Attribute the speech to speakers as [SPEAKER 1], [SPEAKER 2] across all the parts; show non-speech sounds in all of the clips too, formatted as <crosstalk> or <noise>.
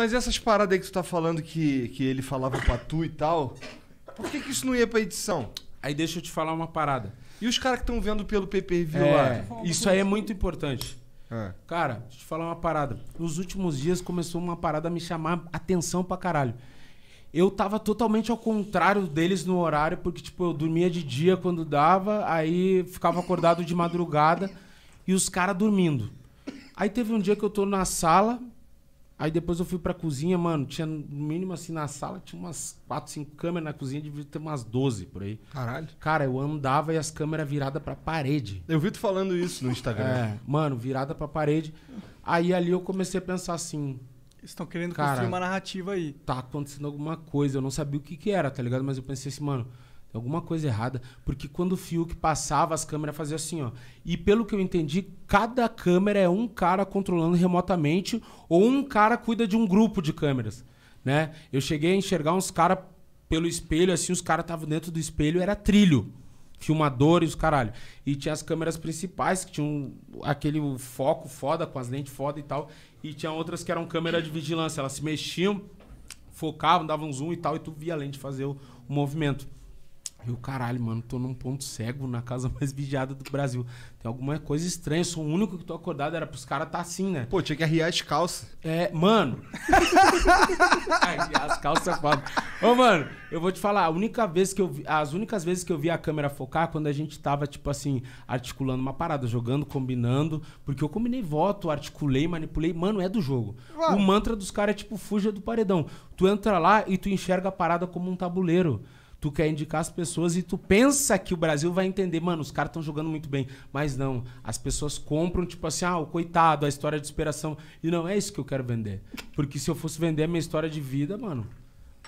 [SPEAKER 1] Mas essas paradas aí que tu tá falando que, que ele falava pra tu e tal, por que, que isso não ia pra edição?
[SPEAKER 2] Aí deixa eu te falar uma parada.
[SPEAKER 1] E os caras que estão vendo pelo pay-per-view
[SPEAKER 2] É,
[SPEAKER 1] lá?
[SPEAKER 2] isso aí é muito importante.
[SPEAKER 1] É.
[SPEAKER 2] Cara, deixa eu te falar uma parada. Nos últimos dias começou uma parada a me chamar atenção pra caralho. Eu tava totalmente ao contrário deles no horário, porque, tipo, eu dormia de dia quando dava, aí ficava acordado de madrugada e os caras dormindo. Aí teve um dia que eu tô na sala, aí depois eu fui pra cozinha, mano, tinha no mínimo assim na sala, tinha umas 4, 5 câmeras na cozinha, devia ter umas 12 por aí.
[SPEAKER 1] Caralho.
[SPEAKER 2] Cara, eu andava e as câmeras viradas pra parede.
[SPEAKER 1] Eu vi tu falando isso no Instagram.
[SPEAKER 2] É, mano, virada pra parede. Aí ali eu comecei a pensar assim,
[SPEAKER 3] Eles estão querendo
[SPEAKER 2] Cara.
[SPEAKER 3] construir uma narrativa aí.
[SPEAKER 2] tá acontecendo alguma coisa. Eu não sabia o que que era, tá ligado? Mas eu pensei assim, mano, alguma coisa errada. Porque quando o Fiuk passava, as câmeras faziam assim, ó. E pelo que eu entendi, cada câmera é um cara controlando remotamente ou um cara cuida de um grupo de câmeras, né? Eu cheguei a enxergar uns caras pelo espelho, assim, os caras estavam dentro do espelho, era trilho. Filmadores, caralho. E tinha as câmeras principais, que tinham aquele foco foda, com as lentes foda e tal. E tinha outras que eram câmeras de vigilância. Elas se mexiam, focavam, davam zoom e tal, e tu via a lente fazer o, o movimento. E o caralho, mano, tô num ponto cego na casa <laughs> mais vigiada do Brasil. Tem alguma coisa estranha, eu sou o único que tô acordado, era pros caras tá assim, né?
[SPEAKER 1] Pô, tinha que arriar as calças.
[SPEAKER 2] É, mano. <laughs> Ai, as calças foda. Ô, mano, eu vou te falar, a única vez que eu vi, as únicas vezes que eu vi a câmera focar quando a gente tava, tipo assim, articulando uma parada, jogando, combinando, porque eu combinei voto, articulei, manipulei, mano, é do jogo. O mantra dos caras é tipo, fuja do paredão. Tu entra lá e tu enxerga a parada como um tabuleiro. Tu quer indicar as pessoas e tu pensa que o Brasil vai entender, mano, os caras estão jogando muito bem. Mas não, as pessoas compram, tipo assim, ah, o coitado, a história de superação. E não é isso que eu quero vender. Porque se eu fosse vender a minha história de vida, mano,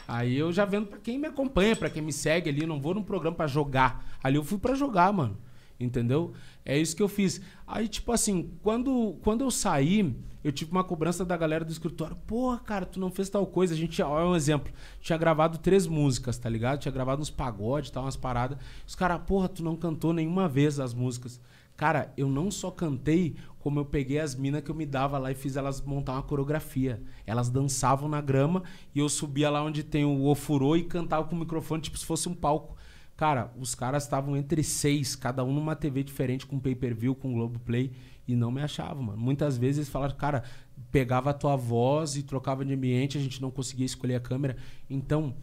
[SPEAKER 2] aí eu já vendo pra quem me acompanha, pra quem me segue ali. Não vou num programa pra jogar. Ali eu fui pra jogar, mano. Entendeu? É isso que eu fiz. Aí, tipo assim, quando, quando eu saí, eu tive uma cobrança da galera do escritório. Porra, cara, tu não fez tal coisa. A gente, olha um exemplo. Tinha gravado três músicas, tá ligado? Tinha gravado uns pagodes tal, umas paradas. Os caras, porra, tu não cantou nenhuma vez as músicas. Cara, eu não só cantei, como eu peguei as minas que eu me dava lá e fiz elas montar uma coreografia. Elas dançavam na grama e eu subia lá onde tem o ofurô e cantava com o microfone, tipo se fosse um palco. Cara, os caras estavam entre seis, cada um numa TV diferente, com pay-per-view, com Globoplay, e não me achavam, mano. Muitas vezes eles falaram, cara, pegava a tua voz e trocava de ambiente, a gente não conseguia escolher a câmera. Então,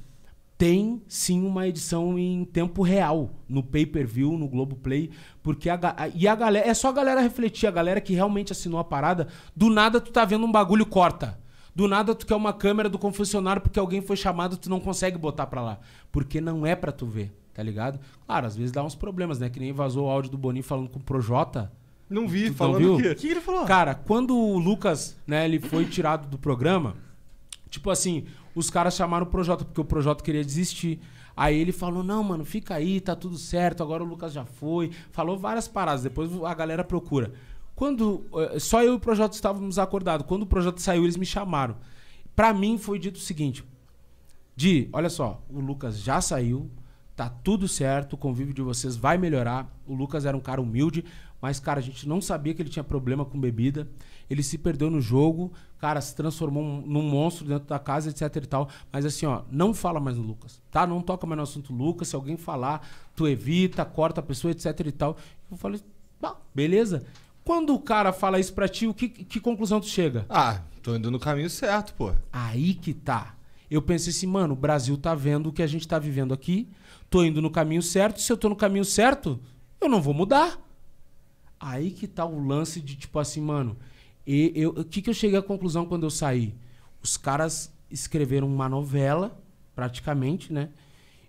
[SPEAKER 2] tem sim uma edição em tempo real no pay-per-view, no Globoplay, porque a, a- e a galera, é só a galera refletir, a galera que realmente assinou a parada, do nada tu tá vendo um bagulho corta. Do nada tu quer uma câmera do confessionário porque alguém foi chamado, tu não consegue botar pra lá, porque não é pra tu ver, tá ligado? Claro, às vezes dá uns problemas, né? Que nem vazou o áudio do Boninho falando com o Projota.
[SPEAKER 1] Não vi,
[SPEAKER 2] Tu não
[SPEAKER 1] falando
[SPEAKER 2] viu?
[SPEAKER 1] o quê?
[SPEAKER 3] O que ele falou?
[SPEAKER 2] Cara, quando o Lucas, né, ele foi tirado do programa, tipo assim, os caras chamaram o Projota, porque o Projota queria desistir. Aí ele falou, não, mano, fica aí, tá tudo certo, agora o Lucas já foi. Falou várias paradas, depois a galera procura. Quando. eh, Só eu e o Projota estávamos acordados. Quando o Projota saiu, eles me chamaram. Pra mim foi dito o seguinte: Di, olha só, o Lucas já saiu, tá tudo certo, o convívio de vocês vai melhorar. O Lucas era um cara humilde, mas, cara, a gente não sabia que ele tinha problema com bebida. Ele se perdeu no jogo, cara, se transformou um- num monstro dentro da casa, etc e tal. Mas assim, ó, não fala mais no Lucas, tá? Não toca mais no assunto Lucas. Se alguém falar, tu evita, corta a pessoa, etc e tal. Eu falei, "Bah, beleza. Quando o cara fala isso pra ti, o que, que conclusão tu chega?
[SPEAKER 1] Ah, tô indo no caminho certo, pô.
[SPEAKER 2] Aí que tá. Eu pensei assim, mano, o Brasil tá vendo o que a gente tá vivendo aqui. Tô indo no caminho certo. Se eu tô no caminho certo, eu não vou mudar. Aí que tá o lance de tipo assim, mano. E eu, o que, que eu cheguei à conclusão quando eu saí? Os caras escreveram uma novela, praticamente, né?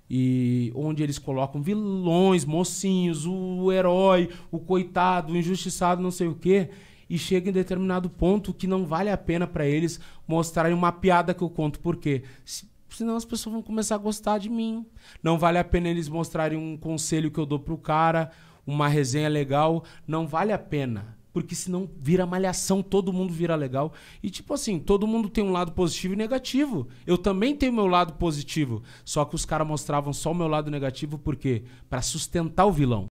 [SPEAKER 2] E onde eles colocam vilões, mocinhos, o herói, o coitado, o injustiçado, não sei o quê. E chega em determinado ponto que não vale a pena pra eles mostrarem uma piada que eu conto. Por quê? Se- Senão as pessoas vão começar a gostar de mim. Não vale a pena eles mostrarem um conselho que eu dou pro cara, uma resenha legal. Não vale a pena. Porque senão vira malhação, todo mundo vira legal. E tipo assim, todo mundo tem um lado positivo e negativo. Eu também tenho meu lado positivo. Só que os caras mostravam só o meu lado negativo, por quê? Pra sustentar o vilão.